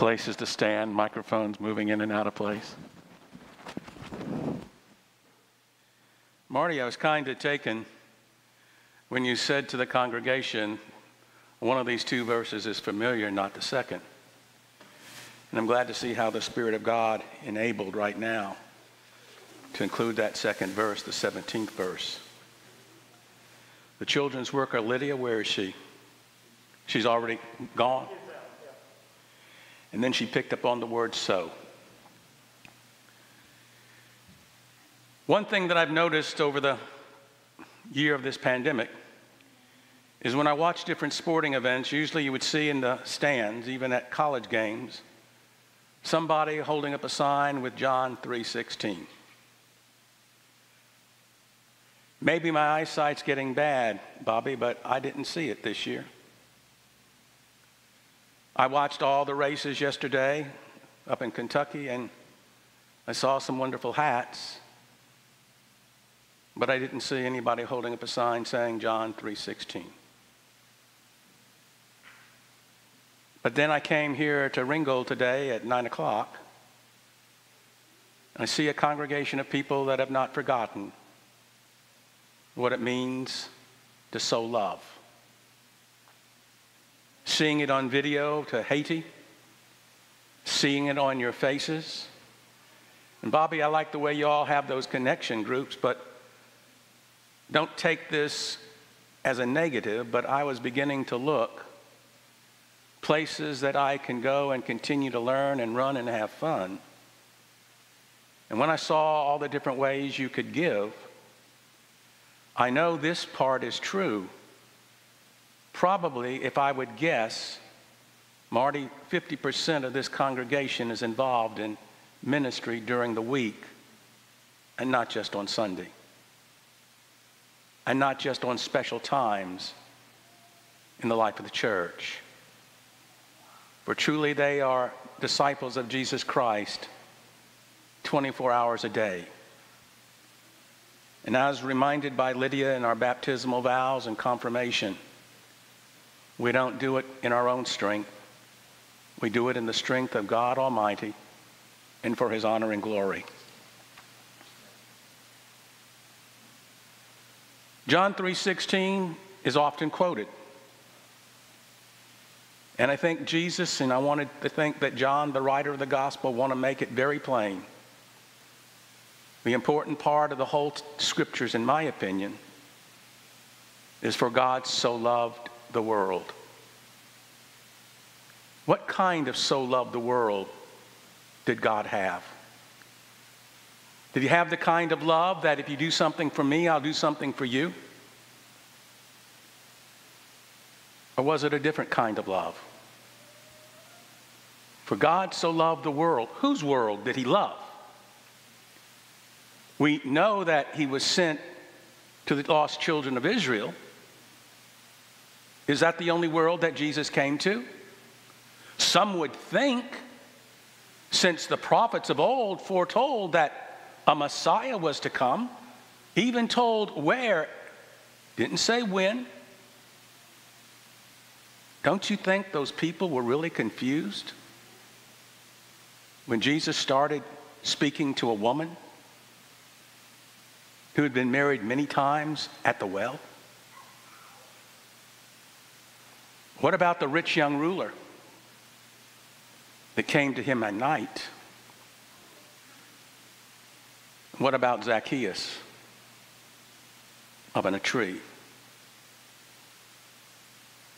places to stand, microphones moving in and out of place. Marty, I was kind of taken when you said to the congregation, one of these two verses is familiar, not the second. And I'm glad to see how the Spirit of God enabled right now to include that second verse, the 17th verse. The children's worker, Lydia, where is she? She's already gone. And then she picked up on the word so. One thing that I've noticed over the year of this pandemic is when I watch different sporting events, usually you would see in the stands, even at college games, somebody holding up a sign with John 3:16. Maybe my eyesight's getting bad, Bobby, but I didn't see it this year. I watched all the races yesterday up in Kentucky and I saw some wonderful hats, but I didn't see anybody holding up a sign saying John 3:16. But then I came here to Ringgold today at 9 o'clock. And I see a congregation of people that have not forgotten what it means to so love. Seeing it on video to Haiti, seeing it on your faces. And Bobby, I like the way you all have those connection groups, but don't take this as a negative, but I was beginning to look places that I can go and continue to learn and run and have fun. And when I saw all the different ways you could give, I know this part is true. Probably, if I would guess, Marty, 50% of this congregation is involved in ministry during the week and not just on Sunday. And not just on special times in the life of the church. For truly they are disciples of Jesus Christ 24 hours a day. And as reminded by Lydia in our baptismal vows and confirmation, we don't do it in our own strength. We do it in the strength of God Almighty and for his honor and glory. John 3:16 is often quoted. And I think Jesus, and I wanted to think that John, the writer of the gospel, want to make it very plain. The important part of the whole scriptures, in my opinion, is for God so loved the world. What kind of so loved the world did God have? Did he have the kind of love that if you do something for me, I'll do something for you? Or was it a different kind of love? For God so loved the world. Whose world did he love? We know that he was sent to the lost children of Israel. Is that the only world that Jesus came to? Some would think, since the prophets of old foretold that a Messiah was to come, even told where, didn't say when. Don't you think those people were really confused? When Jesus started speaking to a woman who had been married many times at the well? What about the rich young ruler that came to him at night? What about Zacchaeus up in a tree?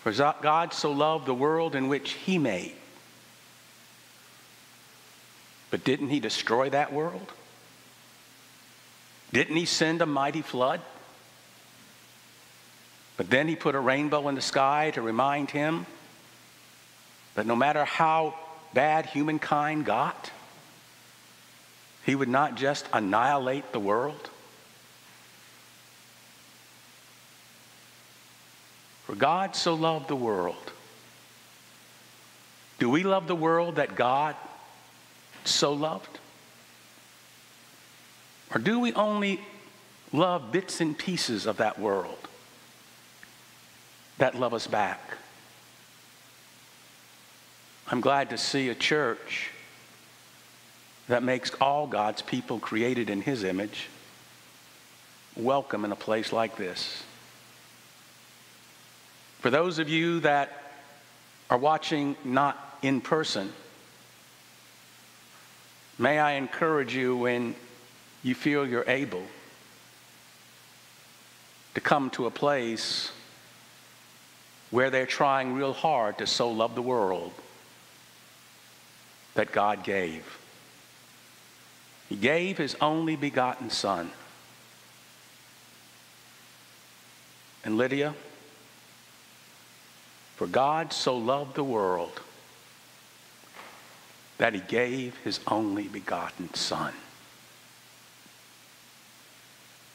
For God so loved the world in which he made but didn't he destroy that world? Didn't he send a mighty flood? But then he put a rainbow in the sky to remind him that no matter how bad humankind got, he would not just annihilate the world. For God so loved the world. Do we love the world that God so loved? Or do we only love bits and pieces of that world that love us back? I'm glad to see a church that makes all God's people created in His image welcome in a place like this. For those of you that are watching not in person, may I encourage you when you feel you're able to come to a place where they're trying real hard to so love the world that God gave. He gave his only begotten Son. And Lydia, for God so loved the world that he gave his only begotten Son.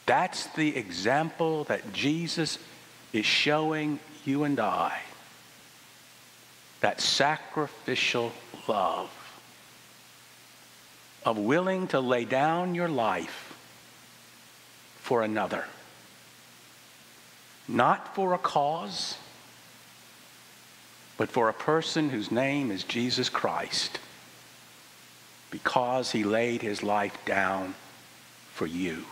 That's the example that Jesus is showing you and I. That sacrificial love of willing to lay down your life for another. Not for a cause, but for a person whose name is Jesus Christ because he laid his life down for you.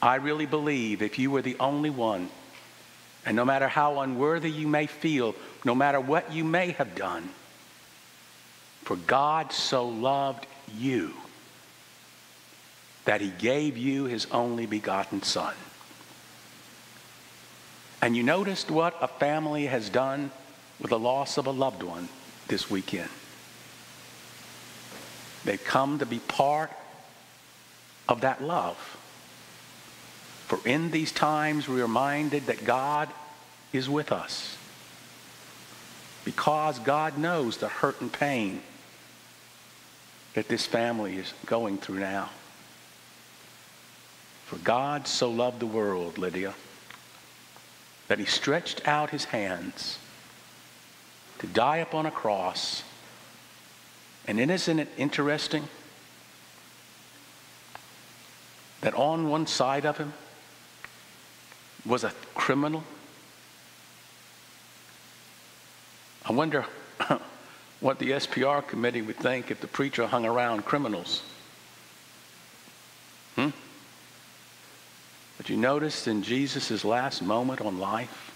I really believe if you were the only one, and no matter how unworthy you may feel, no matter what you may have done, for God so loved you that he gave you his only begotten Son. And you noticed what a family has done with the loss of a loved one this weekend. They've come to be part of that love. For in these times, we're reminded that God is with us. Because God knows the hurt and pain that this family is going through now. For God so loved the world, Lydia, that he stretched out his hands to die upon a cross. And isn't it interesting that on one side of him was a criminal. I wonder what the SPR committee would think if the preacher hung around criminals. Hmm? But you notice in Jesus' last moment on life,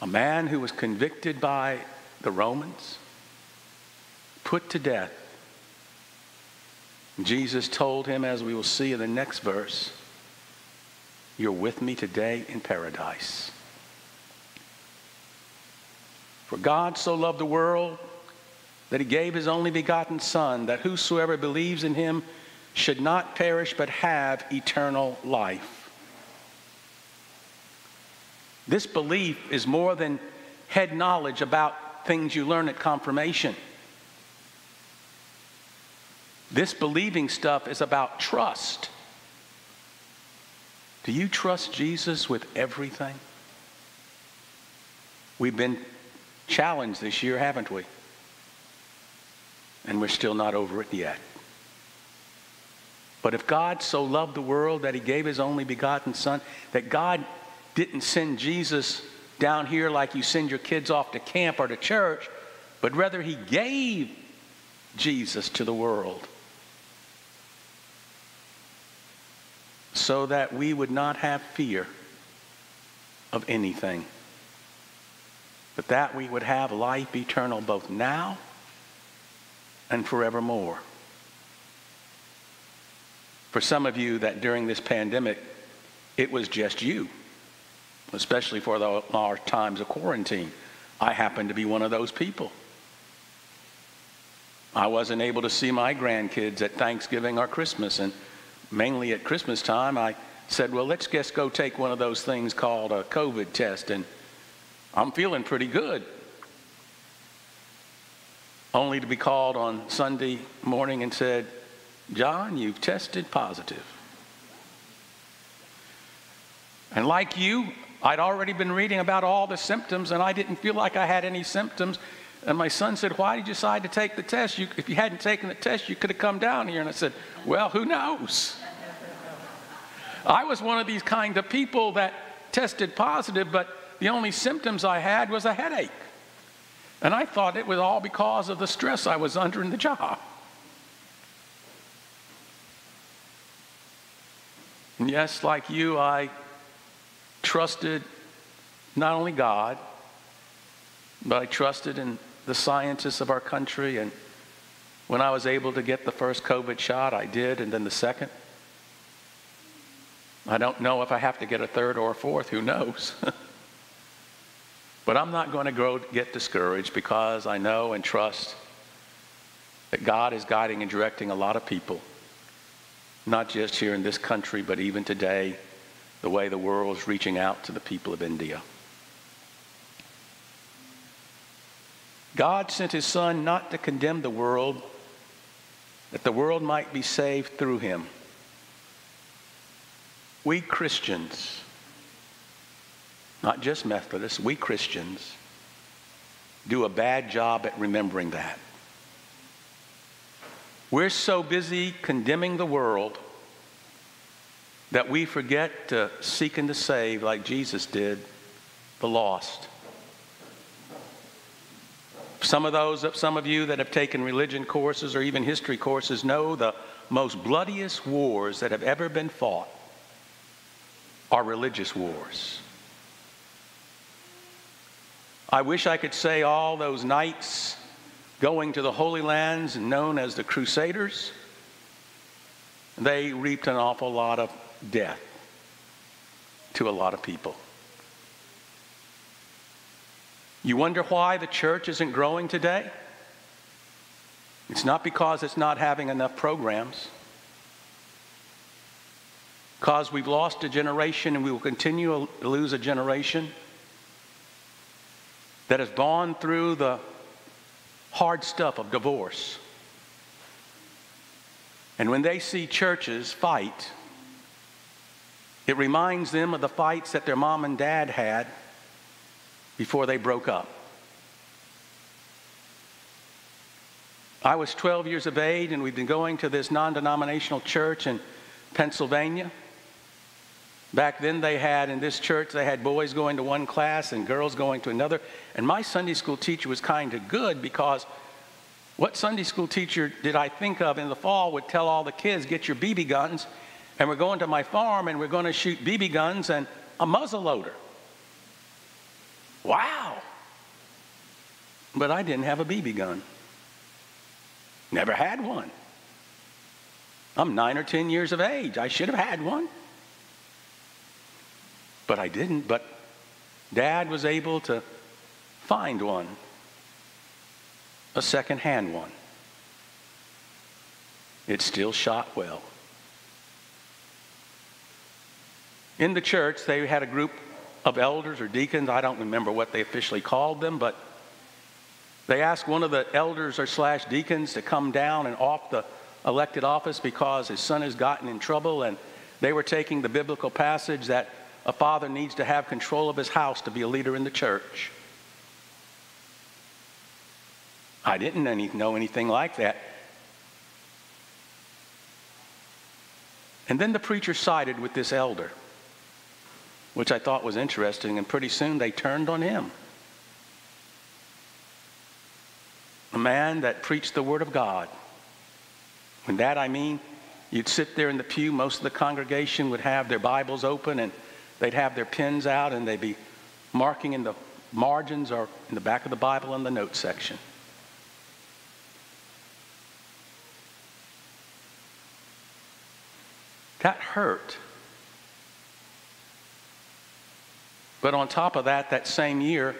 a man who was convicted by the Romans, put to death. Jesus told him, as we will see in the next verse, you're with me today in paradise. For God so loved the world that he gave his only begotten Son, that whosoever believes in him should not perish but have eternal life. This belief is more than head knowledge about things you learn at confirmation. This believing stuff is about trust. Do you trust Jesus with everything? We've been challenged this year, haven't we? And we're still not over it yet. But if God so loved the world that he gave his only begotten Son, that God didn't send Jesus down here like you send your kids off to camp or to church, but rather he gave Jesus to the world so that we would not have fear of anything, but that we would have life eternal both now and forevermore. For some of you, that during this pandemic, it was just you, especially for the large times of quarantine. I happen to be one of those people. I wasn't able to see my grandkids at Thanksgiving or Christmas, and mainly at Christmas time, I said, well, let's just go take one of those things called a COVID test. And I'm feeling pretty good. Only to be called on Sunday morning and said, John, you've tested positive. And like you, I'd already been reading about all the symptoms and I didn't feel like I had any symptoms. And my son said, Why did you decide to take the test? You, if you hadn't taken the test, you could have come down here. And I said, Well, who knows? I was one of these kind of people that tested positive, but the only symptoms I had was a headache. And I thought it was all because of the stress I was under in the job. And yes, like you, I trusted not only God, but I trusted in the scientists of our country. And when I was able to get the first COVID shot, I did, and then the second. I don't know if I have to get a third or a fourth, who knows? but I'm not going to grow, get discouraged because I know and trust that God is guiding and directing a lot of people, not just here in this country, but even today, the way the world is reaching out to the people of India. God sent his son not to condemn the world, that the world might be saved through him. We Christians, not just Methodists, we Christians do a bad job at remembering that. We're so busy condemning the world that we forget to seek and to save, like Jesus did, the lost. Some of those, some of you that have taken religion courses or even history courses know the most bloodiest wars that have ever been fought are religious wars. I wish I could say all those knights going to the Holy Lands, known as the Crusaders, they reaped an awful lot of death to a lot of people. You wonder why the church isn't growing today? It's not because it's not having enough programs. Because we've lost a generation and we will continue to lose a generation that has gone through the hard stuff of divorce. And when they see churches fight, it reminds them of the fights that their mom and dad had before they broke up. I was 12 years of age, and we'd been going to this non denominational church in Pennsylvania. Back then, they had in this church, they had boys going to one class and girls going to another. And my Sunday school teacher was kind of good because what Sunday school teacher did I think of in the fall would tell all the kids, get your BB guns, and we're going to my farm and we're going to shoot BB guns and a muzzle loader. Wow. But I didn't have a BB gun. Never had one. I'm nine or 10 years of age. I should have had one. But I didn't. But dad was able to find one, a second hand one. It still shot well. In the church, they had a group of elders or deacons. I don't remember what they officially called them, but they asked one of the elders or slash deacons to come down and off the elected office because his son has gotten in trouble, and they were taking the biblical passage that a father needs to have control of his house to be a leader in the church. I didn't any, know anything like that. And then the preacher sided with this elder which I thought was interesting, and pretty soon they turned on him. A man that preached the Word of God. And that I mean, you'd sit there in the pew, most of the congregation would have their Bibles open and they'd have their pens out and they'd be marking in the margins or in the back of the Bible in the note section. That hurt. But on top of that, that same year,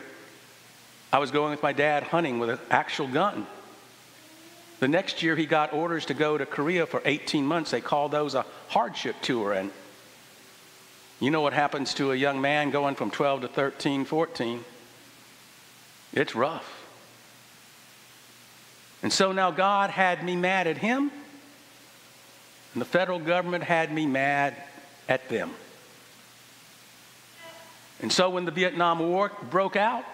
I was going with my dad hunting with an actual gun. The next year, he got orders to go to Korea for 18 months. They call those a hardship tour. And you know what happens to a young man going from 12 to 13, 14? It's rough. And so now God had me mad at him, and the federal government had me mad at them. And so when the Vietnam War broke out,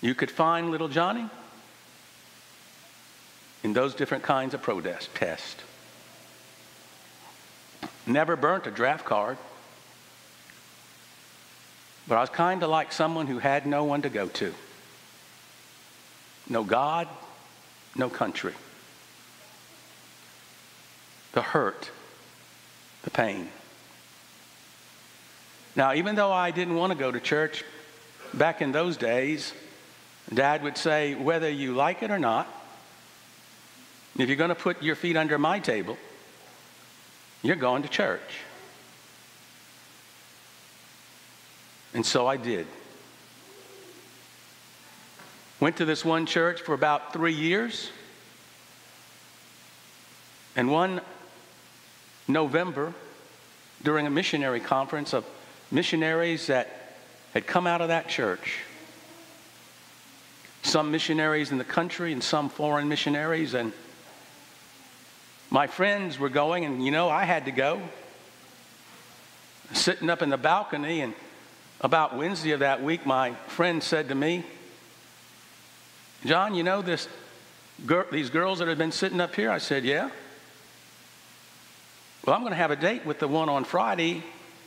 you could find little Johnny in those different kinds of protest tests. Never burnt a draft card. But I was kind of like someone who had no one to go to. No God, no country. The hurt, the pain. Now, even though I didn't want to go to church back in those days, Dad would say, whether you like it or not, if you're going to put your feet under my table, you're going to church. And so I did. Went to this one church for about three years. And one November, during a missionary conference of missionaries that had come out of that church, some missionaries in the country and some foreign missionaries, and my friends were going, and you know, I had to go. Sitting up in the balcony, and about Wednesday of that week, my friend said to me, John, you know this gir- these girls that have been sitting up here? I said, Yeah. Well, I'm going to have a date with the one on Friday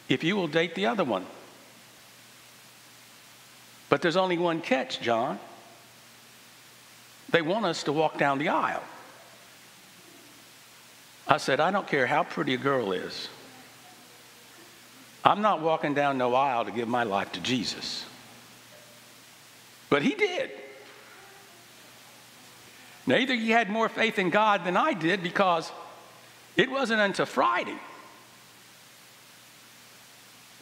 if you will date the other one. But there's only one catch, John. They want us to walk down the aisle. I said, I don't care how pretty a girl is. I'm not walking down no aisle to give my life to Jesus. But he did. Now, either he had more faith in God than I did because it wasn't until Friday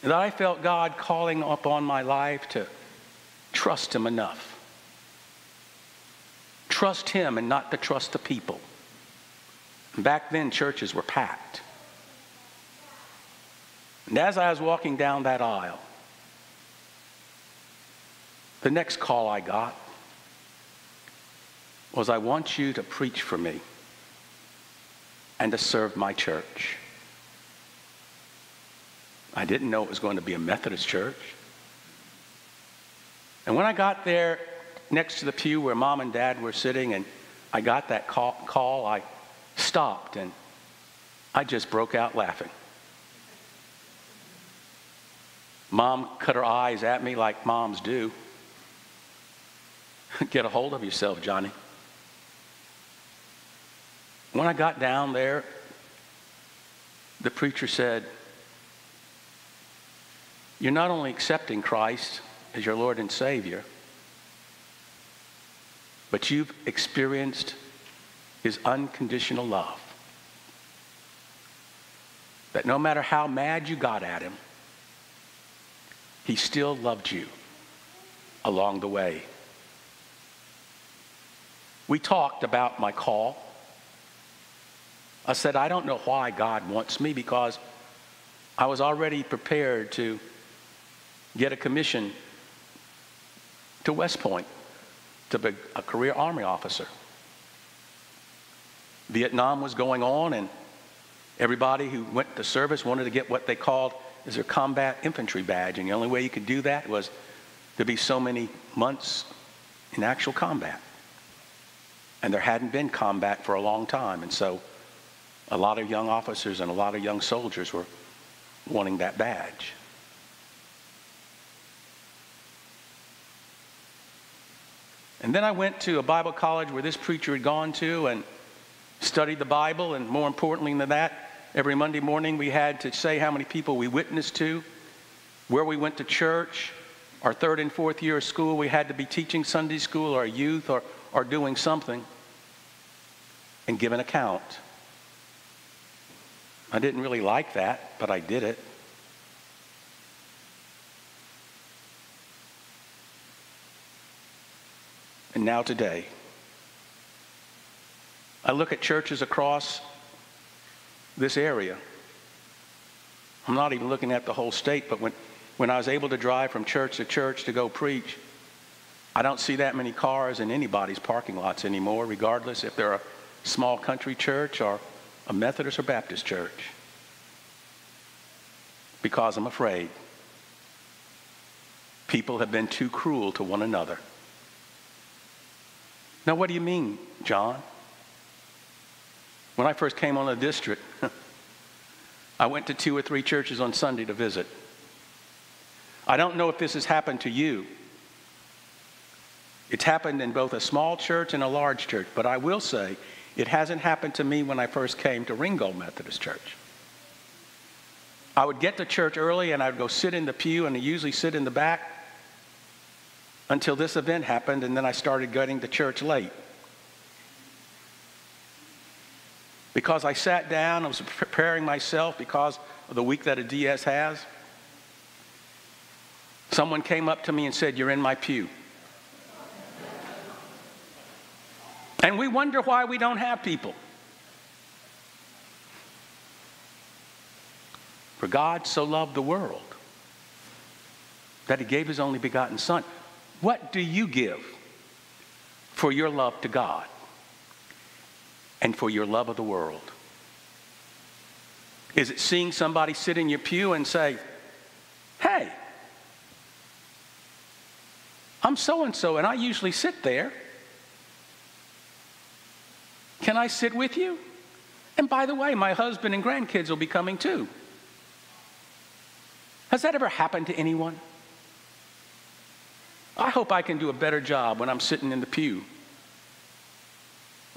that I felt God calling upon my life to trust him enough. Trust him and not to trust the people. Back then, churches were packed. And as I was walking down that aisle, the next call I got was I want you to preach for me and to serve my church. I didn't know it was going to be a Methodist church. And when I got there next to the pew where mom and dad were sitting and I got that call, call I stopped and I just broke out laughing. Mom cut her eyes at me like moms do. Get a hold of yourself, Johnny. When I got down there, the preacher said, You're not only accepting Christ as your Lord and Savior, but you've experienced his unconditional love. That no matter how mad you got at him, he still loved you along the way. We talked about my call. I said, I don't know why God wants me because I was already prepared to get a commission to West Point to be a career Army officer. Vietnam was going on, and everybody who went to service wanted to get what they called as their combat infantry badge. And the only way you could do that was to be so many months in actual combat. And there hadn't been combat for a long time. And so a lot of young officers and a lot of young soldiers were wanting that badge. And then I went to a Bible college where this preacher had gone to and studied the Bible. And more importantly than that, every Monday morning we had to say how many people we witnessed to, where we went to church. Our third and fourth year of school, we had to be teaching Sunday school or youth or, or doing something and give an account. I didn't really like that, but I did it. And now, today, I look at churches across this area. I'm not even looking at the whole state, but when, when I was able to drive from church to church to go preach, I don't see that many cars in anybody's parking lots anymore, regardless if they're a small country church or a Methodist or Baptist church. Because I'm afraid people have been too cruel to one another. Now, what do you mean, John? When I first came on the district, I went to two or three churches on Sunday to visit. I don't know if this has happened to you. It's happened in both a small church and a large church, but I will say it hasn't happened to me when I first came to Ringgold Methodist Church. I would get to church early and I'd go sit in the pew, and I usually sit in the back until this event happened, and then I started getting to church late. Because I sat down, I was preparing myself because of the week that a DS has. Someone came up to me and said, You're in my pew. And we wonder why we don't have people. For God so loved the world that he gave his only begotten Son. What do you give for your love to God and for your love of the world? Is it seeing somebody sit in your pew and say, Hey, I'm so and so, and I usually sit there. Can I sit with you? And by the way, my husband and grandkids will be coming too. Has that ever happened to anyone? I hope I can do a better job when I'm sitting in the pew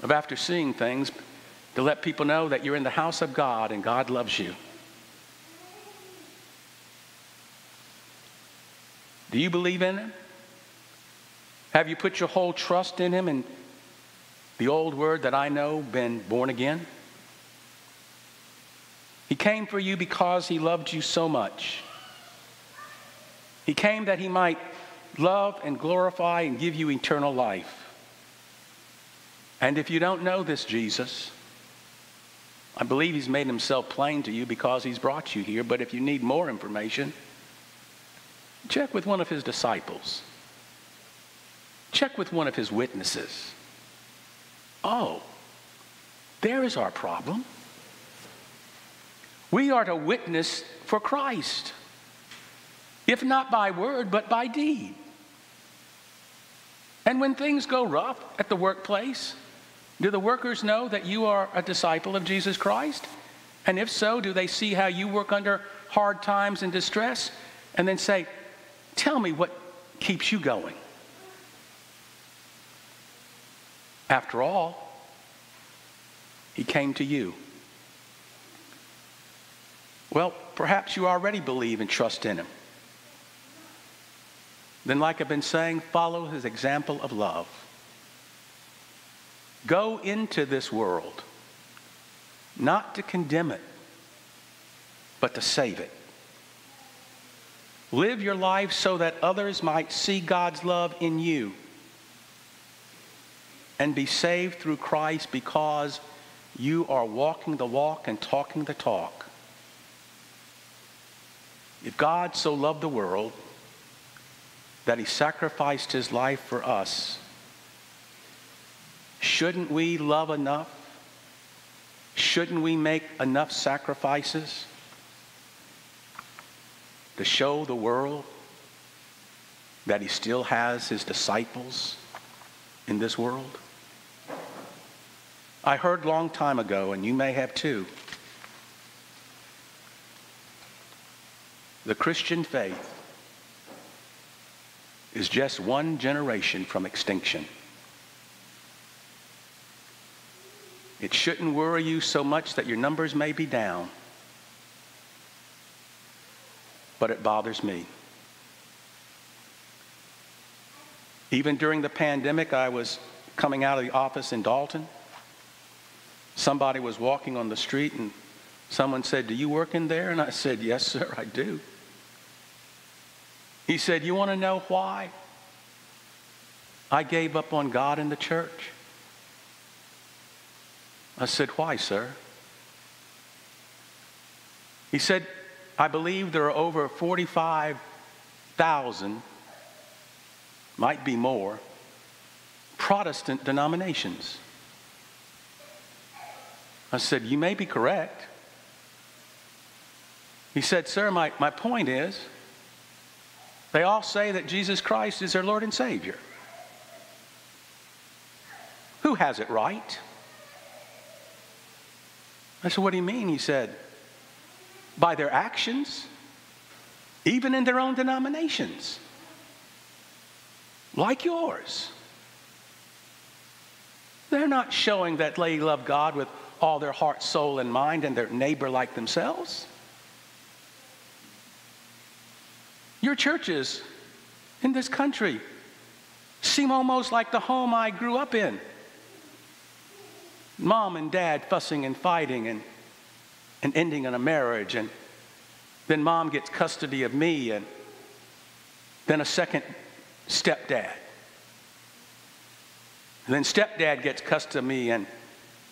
of after seeing things to let people know that you're in the house of God and God loves you. Do you believe in Him? Have you put your whole trust in Him and the old word that I know, been born again? He came for you because He loved you so much. He came that He might love and glorify and give you eternal life. And if you don't know this Jesus, I believe he's made himself plain to you because he's brought you here. But if you need more information, check with one of his disciples. Check with one of his witnesses. Oh, there is our problem. We are to witness for Christ, if not by word, but by deed. And when things go rough at the workplace, do the workers know that you are a disciple of Jesus Christ? And if so, do they see how you work under hard times and distress and then say, Tell me what keeps you going? After all, he came to you. Well, perhaps you already believe and trust in him then, like I've been saying, follow his example of love. Go into this world not to condemn it, but to save it. Live your life so that others might see God's love in you and be saved through Christ because you are walking the walk and talking the talk. If God so loved the world, that he sacrificed his life for us, shouldn't we love enough? Shouldn't we make enough sacrifices to show the world that he still has his disciples in this world? I heard long time ago, and you may have too, the Christian faith is just one generation from extinction. It shouldn't worry you so much that your numbers may be down, but it bothers me. Even during the pandemic, I was coming out of the office in Dalton. Somebody was walking on the street and someone said, Do you work in there? And I said, Yes, sir, I do. He said, You want to know why I gave up on God and the church? I said, Why, sir? He said, I believe there are over 45,000, might be more, Protestant denominations. I said, You may be correct. He said, Sir, my, my point is, they all say that Jesus Christ is their Lord and Savior. Who has it right? I said, What do you mean? He said, By their actions even in their own denominations, like yours. They're not showing that they love God with all their heart, soul, and mind and their neighbor like themselves. Your churches in this country seem almost like the home I grew up in. Mom and dad fussing and fighting and, and ending in a marriage, and then mom gets custody of me, and then a second stepdad. And then stepdad gets custody of me, and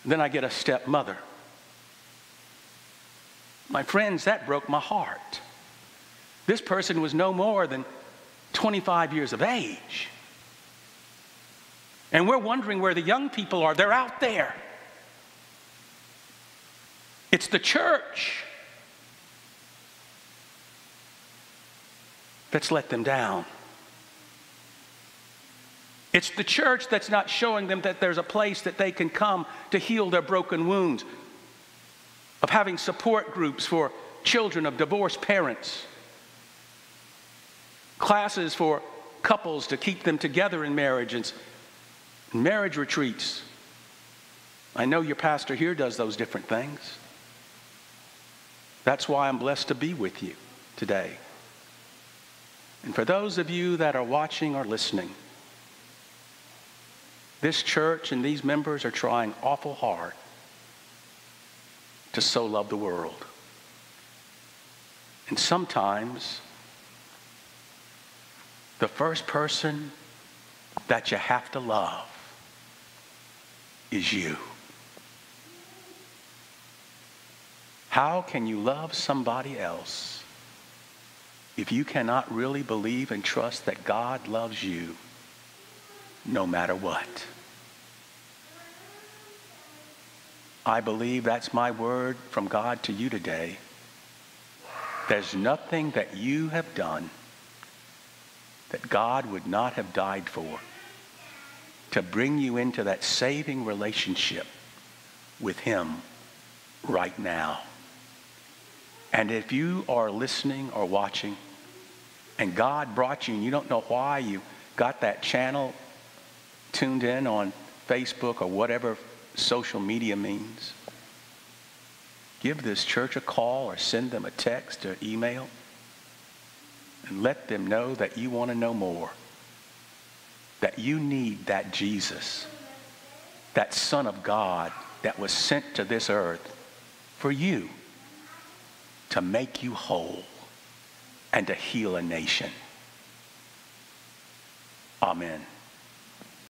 then I get a stepmother. My friends, that broke my heart. This person was no more than 25 years of age. And we're wondering where the young people are. They're out there. It's the church that's let them down. It's the church that's not showing them that there's a place that they can come to heal their broken wounds, of having support groups for children of divorced parents, classes for couples to keep them together in marriage, and marriage retreats. I know your pastor here does those different things. That's why I'm blessed to be with you today. And for those of you that are watching or listening, this church and these members are trying awful hard to so love the world. And sometimes the first person that you have to love is you. How can you love somebody else if you cannot really believe and trust that God loves you no matter what? I believe that's my word from God to you today. There's nothing that you have done that God would not have died for to bring you into that saving relationship with Him right now. And if you are listening or watching, and God brought you, and you don't know why you got that channel tuned in on Facebook or whatever social media means, give this church a call or send them a text or email and let them know that you want to know more, that you need that Jesus, that Son of God that was sent to this earth for you to make you whole and to heal a nation. Amen.